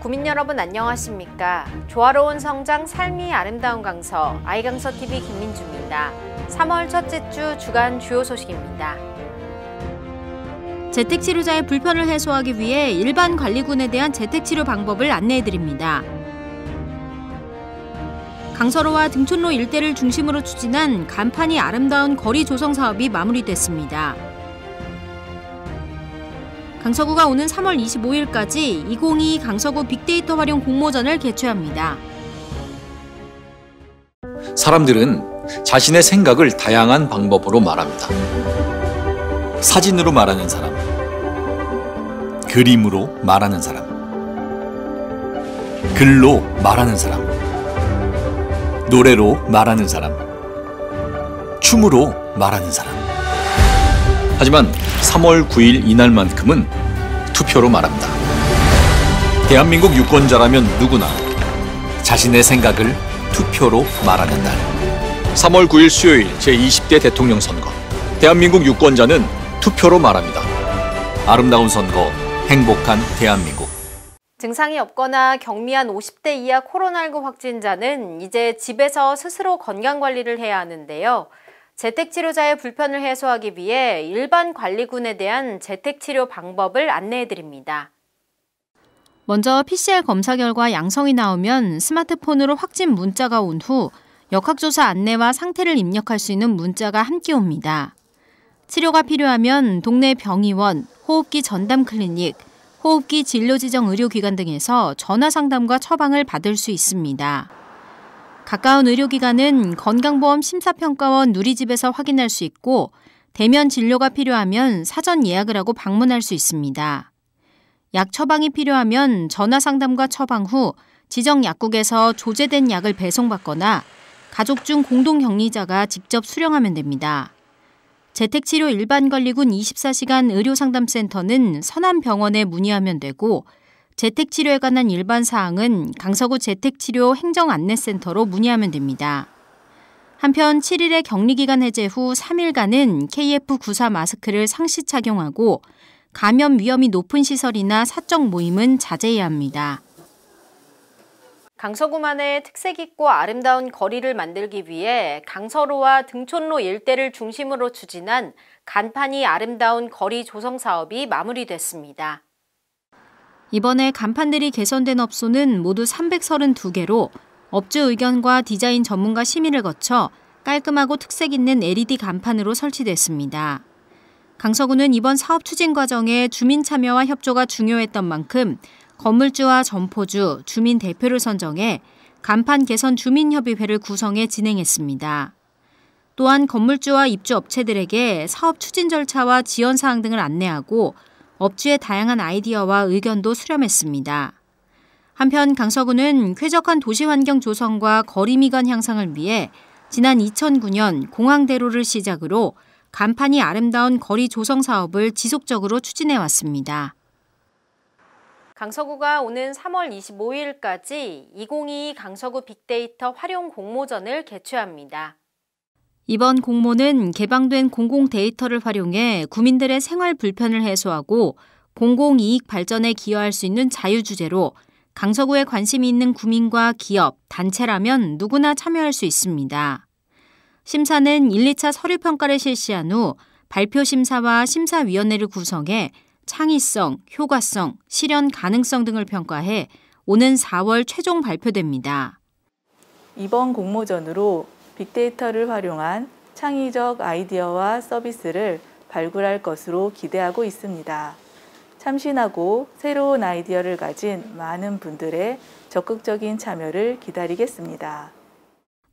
국민 여러분 안녕하십니까? 조화로운 성장 삶이 아름다운 강서 아이강서 TV 김민주입니다. 3월 첫째 주 주간 주요 소식입니다. 재택치료자의 불편을 해소하기 위해 일반 관리군에 대한 재택치료 방법을 안내해 드립니다. 강서로와 등촌로 일대를 중심으로 추진한 간판이 아름다운 거리 조성 사업이 마무리됐습니다. 강서구가 오는 3월 25일까지 2022 강서구 빅데이터 활용 공모전을 개최합니다. 사람들은 자신의 생각을 다양한 방법으로 말합니다. 사진으로 말하는 사람, 그림으로 말하는 사람, 글로 말하는 사람, 노래로 말하는 사람, 춤으로 말하는 사람. 하지만 3월 9일 이날만큼은 투표로 말합니다. 대한민국 유권자라면 누구나 자신의 생각을 투표로 말하는 날. 3월 9일 수요일 제20대 대통령 선거. 대한민국 유권자는 투표로 말합니다. 아름다운 선거, 행복한 대한민국. 증상이 없거나 경미한 50대 이하 코로나19 확진자는 이제 집에서 스스로 건강 관리를 해야 하는데요. 재택치료자의 불편을 해소하기 위해 일반 관리군에 대한 재택치료 방법을 안내해드립니다. 먼저 PCR 검사 결과 양성이 나오면 스마트폰으로 확진 문자가 온 후 역학조사 안내와 상태를 입력할 수 있는 문자가 함께 옵니다. 치료가 필요하면 동네 병의원, 호흡기 전담 클리닉, 호흡기 진료 지정 의료기관 등에서 전화 상담과 처방을 받을 수 있습니다. 가까운 의료기관은 건강보험 심사평가원 누리집에서 확인할 수 있고 대면 진료가 필요하면 사전 예약을 하고 방문할 수 있습니다. 약 처방이 필요하면 전화 상담과 처방 후 지정 약국에서 조제된 약을 배송받거나 가족 중 공동 격리자가 직접 수령하면 됩니다. 재택치료 일반 관리군 24시간 의료상담센터는 서남병원에 문의하면 되고 재택치료에 관한 일반 사항은 강서구 재택치료 행정안내센터로 문의하면 됩니다. 한편 7일의 격리기간 해제 후 3일간은 KF94 마스크를 상시 착용하고 감염 위험이 높은 시설이나 사적 모임은 자제해야 합니다. 강서구만의 특색 있고 아름다운 거리를 만들기 위해 강서로와 등촌로 일대를 중심으로 추진한 간판이 아름다운 거리 조성 사업이 마무리됐습니다. 이번에 간판들이 개선된 업소는 모두 332개로 업주 의견과 디자인 전문가 심의를 거쳐 깔끔하고 특색 있는 LED 간판으로 설치됐습니다. 강서구는 이번 사업 추진 과정에 주민 참여와 협조가 중요했던 만큼 건물주와 점포주, 주민 대표를 선정해 간판 개선 주민협의회를 구성해 진행했습니다. 또한 건물주와 입주 업체들에게 사업 추진 절차와 지원 사항 등을 안내하고 업주의 다양한 아이디어와 의견도 수렴했습니다. 한편 강서구는 쾌적한 도시 환경 조성과 거리 미관 향상을 위해 지난 2009년 공항대로를 시작으로 간판이 아름다운 거리 조성 사업을 지속적으로 추진해 왔습니다. 강서구가 오는 3월 25일까지 2022 강서구 빅데이터 활용 공모전을 개최합니다. 이번 공모는 개방된 공공 데이터를 활용해 구민들의 생활 불편을 해소하고 공공 이익 발전에 기여할 수 있는 자유 주제로 강서구에 관심이 있는 구민과 기업, 단체라면 누구나 참여할 수 있습니다. 심사는 1, 2차 서류 평가를 실시한 후 발표 심사와 심사위원회를 구성해 창의성, 효과성, 실현 가능성 등을 평가해 오는 4월 최종 발표됩니다. 이번 공모전으로 빅데이터를 활용한 창의적 아이디어와 서비스를 발굴할 것으로 기대하고 있습니다. 참신하고 새로운 아이디어를 가진 많은 분들의 적극적인 참여를 기다리겠습니다.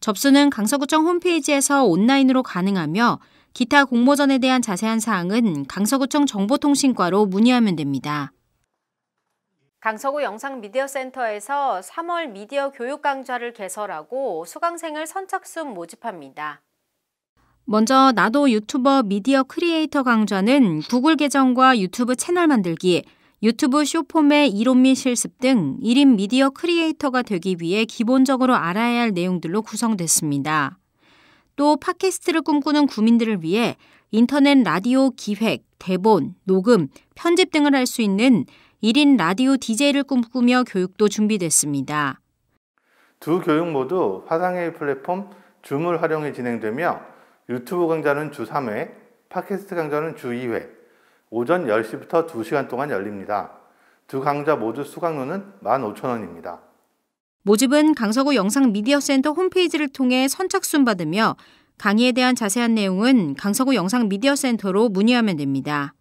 접수는 강서구청 홈페이지에서 온라인으로 가능하며 기타 공모전에 대한 자세한 사항은 강서구청 정보통신과로 문의하면 됩니다. 강서구 영상미디어센터에서 3월 미디어 교육 강좌를 개설하고 수강생을 선착순 모집합니다. 먼저 나도 유튜버 미디어 크리에이터 강좌는 구글 계정과 유튜브 채널 만들기, 유튜브 쇼폼의 이론 및 실습 등 1인 미디어 크리에이터가 되기 위해 기본적으로 알아야 할 내용들로 구성됐습니다. 또 팟캐스트를 꿈꾸는 구민들을 위해 인터넷 라디오 기획, 대본, 녹음, 편집 등을 할 수 있는 1인 라디오 DJ를 꿈꾸며 교육도 준비됐습니다. 두 교육 모두 화상회의 플랫폼 줌을 활용해 진행되며 유튜브 강좌는 주 3회, 팟캐스트 강좌는 주 2회, 오전 10시부터 2시간 동안 열립니다. 두 강좌 모두 수강료는 15,000원입니다. 모집은 강서구 영상미디어센터 홈페이지를 통해 선착순 받으며 강의에 대한 자세한 내용은 강서구 영상미디어센터로 문의하면 됩니다.